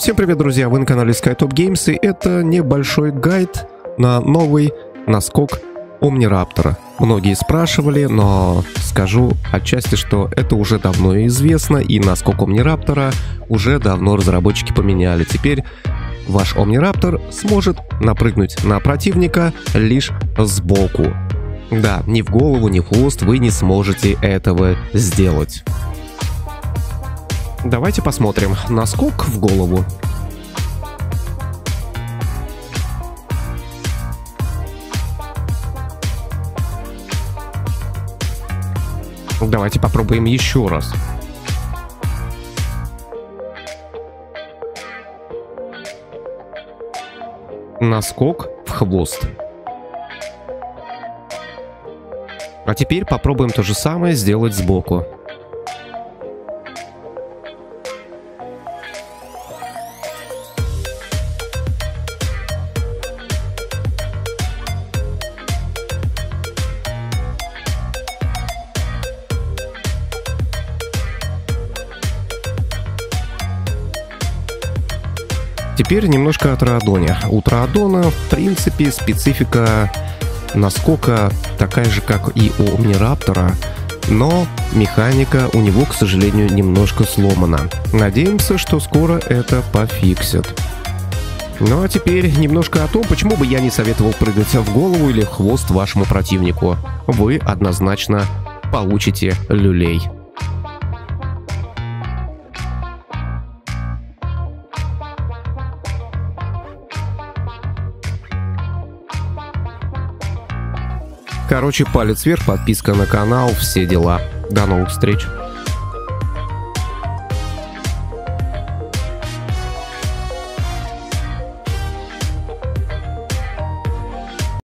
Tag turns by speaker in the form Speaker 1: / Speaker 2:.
Speaker 1: Всем привет, друзья! Вы на канале SkyTop Games, и это небольшой гайд на новый наскок Омнираптора. Многие спрашивали, но скажу отчасти, что это уже давно известно, и наскок Омнираптора уже давно разработчики поменяли. Теперь ваш Омнираптор сможет напрыгнуть на противника лишь сбоку. Да, ни в голову, ни в хвост вы не сможете этого сделать. Давайте посмотрим. Наскок в голову. Давайте попробуем еще раз. Наскок в хвост. А теперь попробуем то же самое сделать сбоку. Теперь немножко о Траадоне. У Траадона, в принципе, специфика наскока такая же, как и у Омнираптора, но механика у него, к сожалению, немножко сломана. Надеемся, что скоро это пофиксят. Ну а теперь немножко о том, почему бы я не советовал прыгать в голову или хвост вашему противнику. Вы однозначно получите люлей. Короче, палец вверх, подписка на канал, все дела. До новых встреч.